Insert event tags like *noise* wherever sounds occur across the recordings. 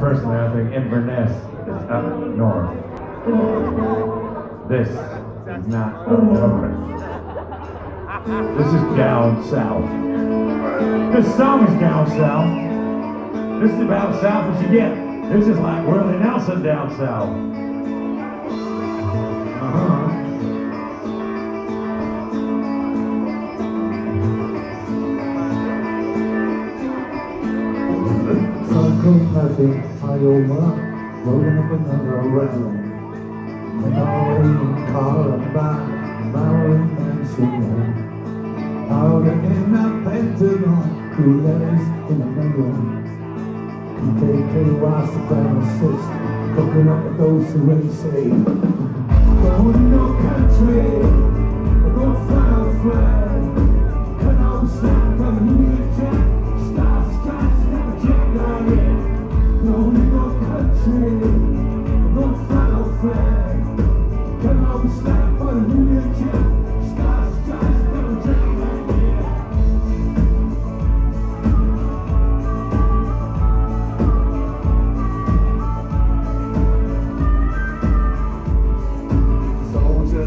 Personally, I think Inverness is up north. This is not up north. This is down south. This song is down south. This is about south as you get. This is like Willie Nelson down south. Psychopathic Iowa, rolling up another round. Maureen, Carl, and Van, Marilyn Manson. Out in that Pentagon, cool letters in the. PKK, white supremacists, cooking up with those who ain't in your country, don't fly a flag. Check down here. Soldier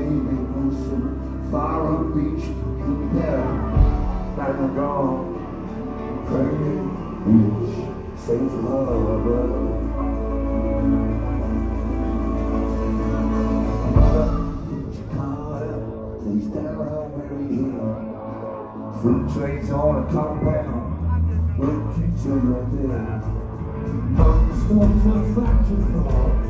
frightened baby ocean, far on beach, you better, back and gone, praying, beach, safe on Mary Hill. Fruit trays on a compound. Looking to your dead. Storms of fracture floor,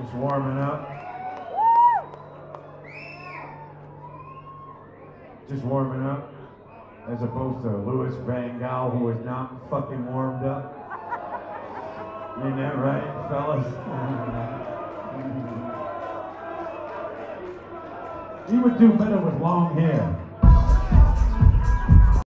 Just warming up. Just warming up. As opposed to Louis Van Gaal, who is not fucking warmed up. Ain't that right, fellas? *laughs* he would do better with long hair.